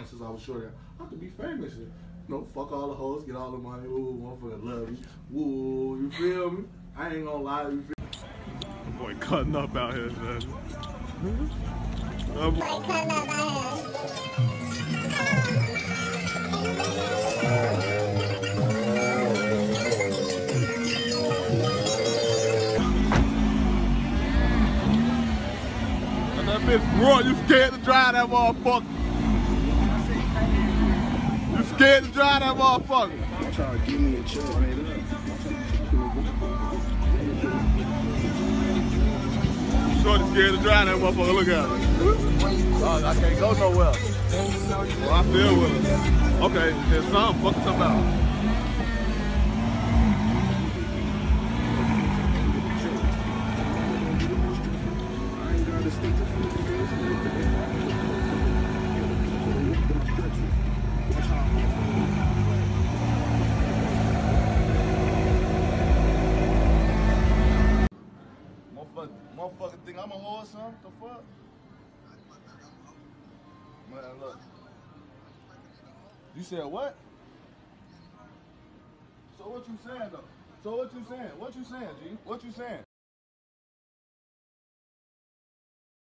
already know, like, damn, since I was short, I could be famous. And, you know, fuck all the hoes, get all the money. Ooh, motherfucker love you. Woo, you feel me? I ain't gonna lie, you feel Boy, cutting up out here, man. Like cutting up my hair. and that bitch brought you scared to drive that motherfucker. Scared to drive that motherfucker. Try to give me a check right Shorty scared to drive that motherfucker. Look at her. Oh, I can't go nowhere. Well, I feel with her. Okay, there's something. Fuck something out. Motherfucker, motherfucker think I'm a whore or something? The fuck? Man, look. You said what? So what you saying though? So what you saying? What you saying, G? What you saying?